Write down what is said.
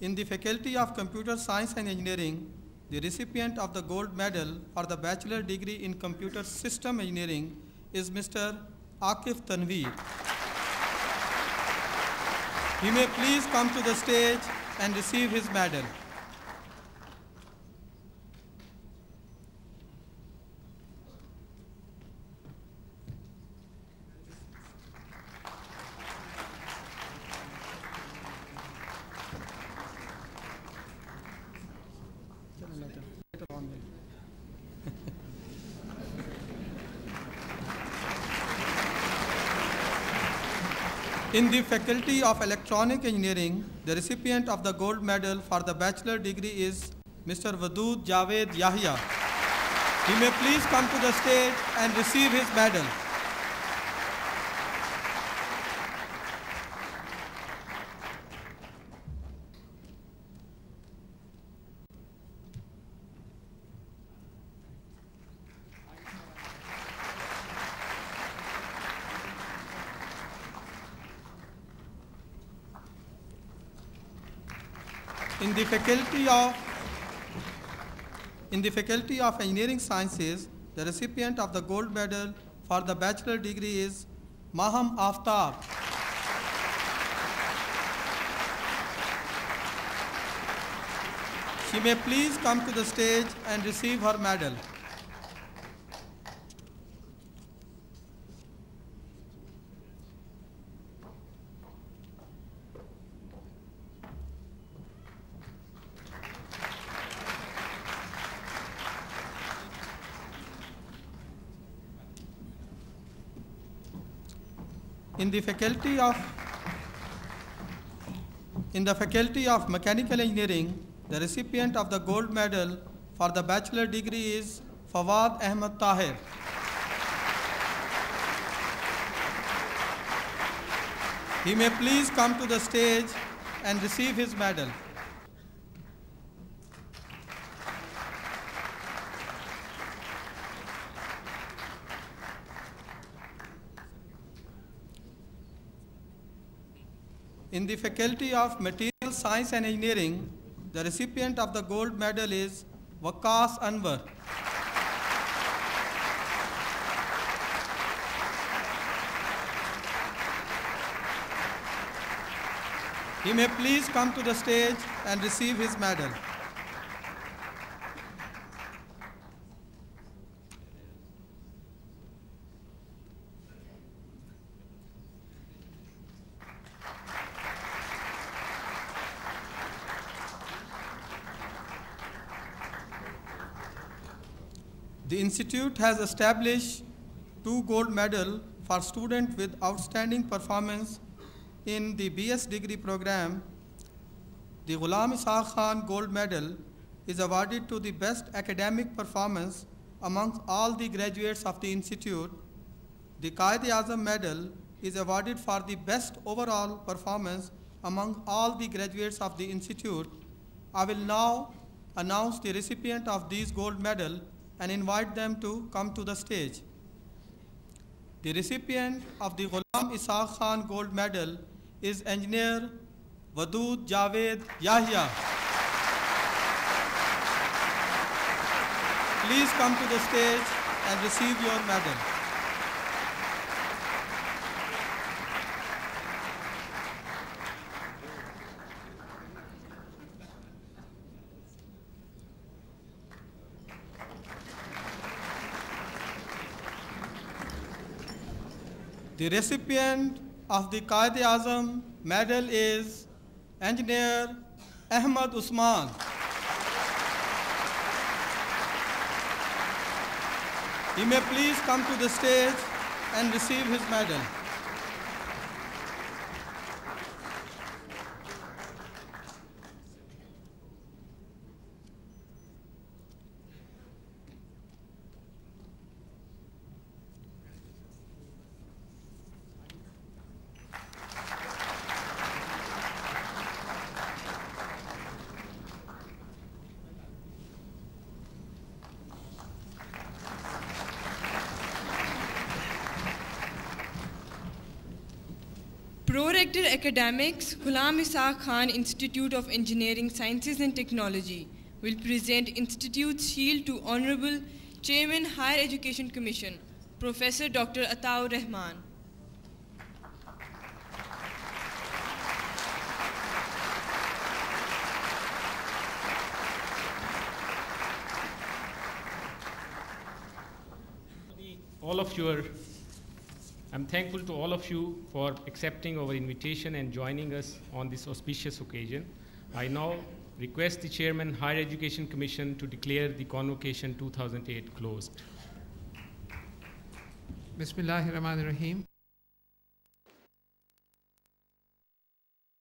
In the Faculty of Computer Science and Engineering, the recipient of the gold medal for the bachelor degree in computer system engineering is Mr. Akif Tanveer. He may please come to the stage and receive his medal. In the Faculty of Electronic Engineering, the recipient of the gold medal for the bachelor degree is Mr. Wadood Javed Yahya. He may please come to the stage and receive his medal. In the faculty of in the faculty of engineering sciences, the recipient of the gold medal for the bachelor degree is Maham Aftab. She may please come to the stage and receive her medal. In the faculty of in the faculty of mechanical engineering, the recipient of the gold medal for the bachelor degree is Fawad Ahmed Tahir. He may please come to the stage and receive his medal. In the Faculty of Material Science and Engineering, the recipient of the gold medal is Waqas Anwar. He may please come to the stage and receive his medal. The institute has established two gold medals for students with outstanding performance in the BS degree program. The Ghulam Ishaq Khan Gold Medal is awarded to the best academic performance amongst all the graduates of the institute. The Qaid Azam Medal is awarded for the best overall performance among all the graduates of the institute. I will now announce the recipient of these gold medal and invite them to come to the stage. The recipient of the Ghulam Ishaq Khan Gold Medal is engineer Wadood Javed Yahya. Please come to the stage and receive your medal. The recipient of the Qaid Azam medal is engineer Ahmad Usman. He may please come to the stage and receive his medal. Prorector Academics, Ghulam Ishaq Khan Institute of Engineering Sciences and Technology will present Institute's Shield to Honorable Chairman Higher Education Commission, Professor Dr. Ataur Rahman. all of your I'm thankful to all of you for accepting our invitation and joining us on this auspicious occasion. I now request the Chairman, Higher Education Commission to declare the convocation 2008 closed. Bismillahir Rahmanir Rahim.